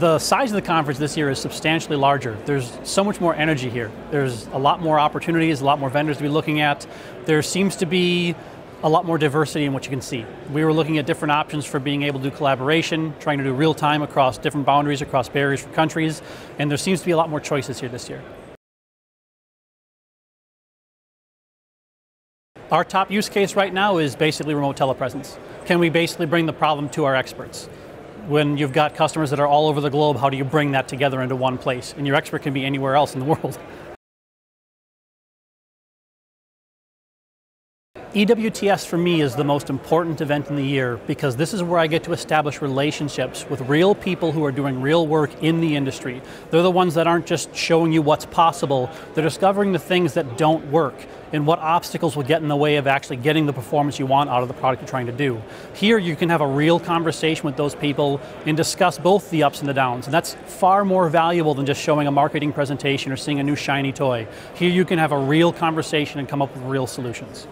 The size of the conference this year is substantially larger. There's so much more energy here. There's a lot more opportunities, a lot more vendors to be looking at. There seems to be a lot more diversity in what you can see. We were looking at different options for being able to do collaboration, trying to do real time across different boundaries, across barriers for countries, and there seems to be a lot more choices here this year. Our top use case right now is basically remote telepresence. Can we basically bring the problem to our experts? When you've got customers that are all over the globe, how do you bring that together into one place? And your expert can be anywhere else in the world. EWTS for me is the most important event in the year because this is where I get to establish relationships with real people who are doing real work in the industry. They're the ones that aren't just showing you what's possible, they're discovering the things that don't work and what obstacles will get in the way of actually getting the performance you want out of the product you're trying to do. Here you can have a real conversation with those people and discuss both the ups and the downs, and that's far more valuable than just showing a marketing presentation or seeing a new shiny toy. Here you can have a real conversation and come up with real solutions.